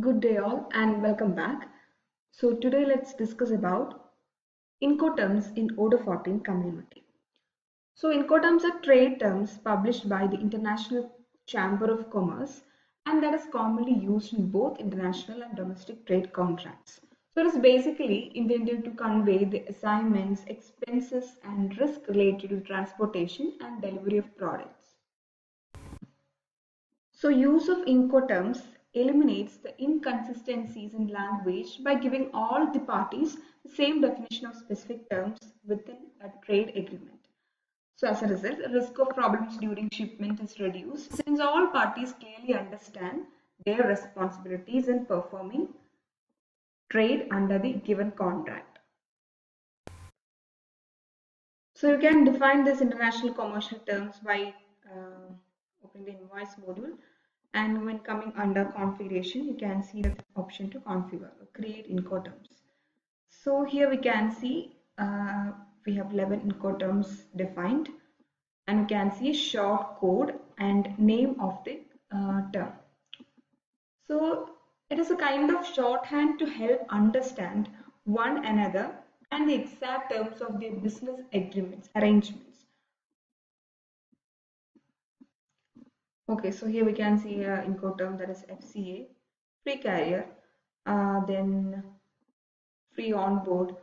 Good day all and welcome back. So today let's discuss about Incoterms in Odoo 14 community. So Incoterms are trade terms published by the International Chamber of Commerce and that is commonly used in both international and domestic trade contracts. So it is basically intended to convey the assignments, expenses and risk related to transportation and delivery of products. So use of Incoterms eliminates the inconsistencies in language by giving all the parties the same definition of specific terms within a trade agreement. So as a result, the risk of problems during shipment is reduced since all parties clearly understand their responsibilities in performing trade under the given contract. So you can define this international commercial terms by uh, opening the invoice module and when coming under configuration you can see the option to configure create incoterms so here we can see uh, we have 11 incoterms defined. And we can see short code and name of the uh, term. So it is a kind of shorthand to help understand one another and the exact terms of their business agreements arrangements Okay, so here we can see uh, Incoterm that is FCA, free carrier, uh, then free on board,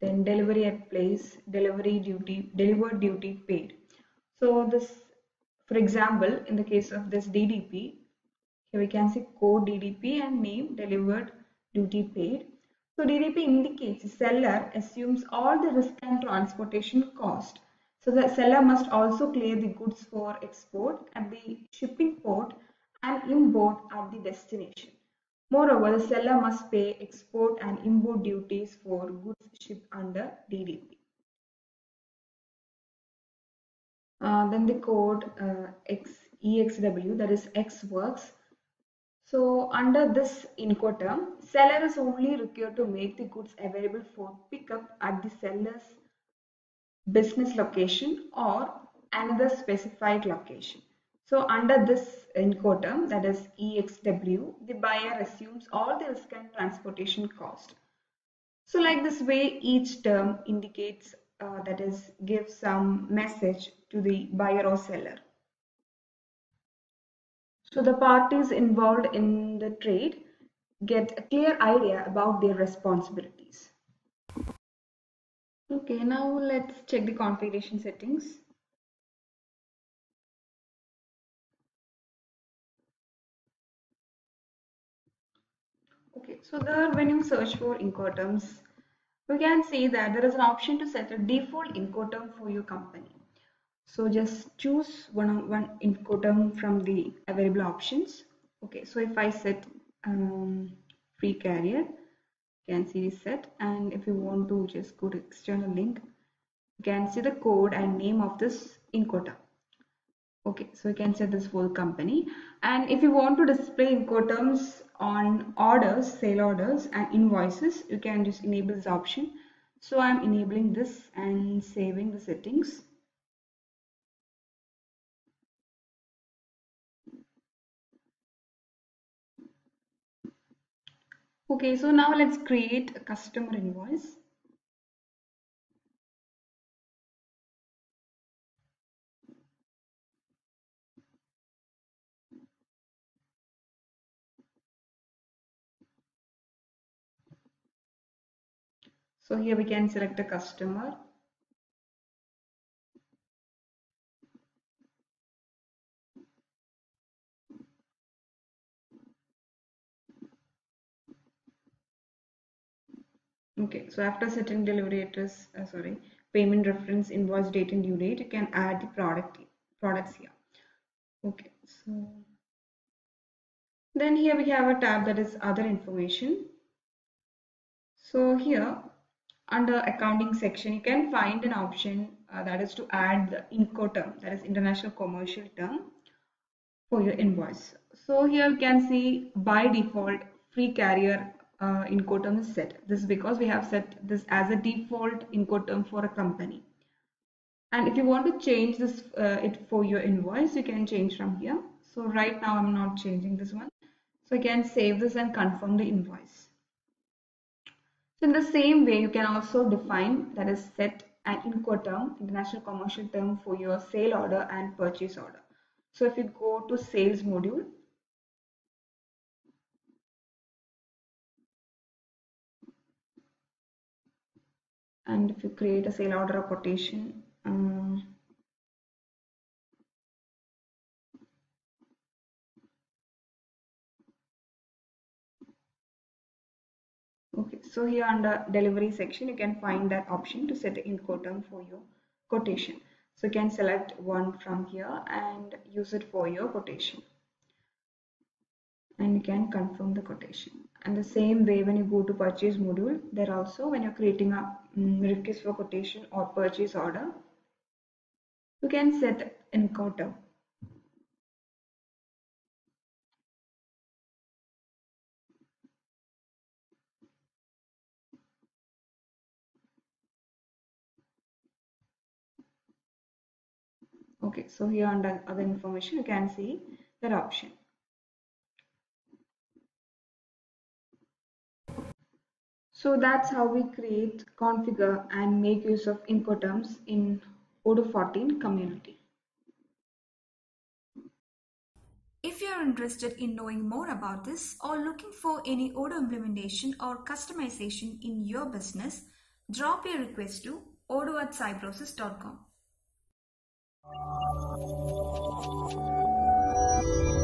then delivery at place, delivery duty, delivered duty paid. So this, for example, in the case of this DDP, here we can see code DDP and name delivered duty paid. So DDP indicates seller assumes all the risk and transportation cost so the seller must also clear the goods for export at the shipping port and import at the destination. Moreover, the seller must pay export and import duties for goods shipped under DDP. Uh, then the code uh, EXW that is Ex Works. So under this Incoterm, seller is only required to make the goods available for pickup at the seller's business location or another specified location. So under this Incoterm that is EXW, the buyer assumes all the risk and transportation cost. So like this way each term indicates uh, that is gives some message to the buyer or seller. So the parties involved in the trade get a clear idea about their responsibilities. Okay, now let's check the configuration settings. Okay, so there when you search for Incoterms, we can see that there is an option to set a default Incoterm for your company. So just choose one, one Incoterm from the available options. Okay, so if I set um, free carrier, can see this set. And if you want to just go to external link you can see the code and name of this Incoterm okay so you can set this whole company. And if you want to display Incoterms on orders sale orders and invoices you can just enable this option. So i'm enabling this and saving the settings Okay, so now let's create a customer invoice. So here we can select a customer okay so after setting delivery address uh, sorry payment reference invoice date and due date you can add the product products here. Okay so then here we have a tab that is other information. So here under accounting section you can find an option uh, that is to add the incoterm that is international commercial term for your invoice. So here you can see by default free carrier uh, Incoterm is set. This is because we have set this as a default Incoterm for a company. And if you want to change this uh, it for your invoice, you can change from here. So right now I'm not changing this one. So I can save this and confirm the invoice. So in the same way, you can also define that is set an Incoterm, international commercial term for your sale order and purchase order. So if you go to sales module, and if you create a sale order or quotation, um, Okay, so here under delivery section, you can find that option to set the Incoterm for your quotation. So you can select one from here and use it for your quotation. And you can confirm the quotation. And the same way when you go to purchase module, there also when you're creating a um, request for quotation or purchase order, you can set Incoterm. okay so here under other information you can see that option so that's how we create configure and make use of incoterms in odoo 14 community if you are interested in knowing more about this or looking for any Odoo implementation or customization in your business, drop your request to odoo at you.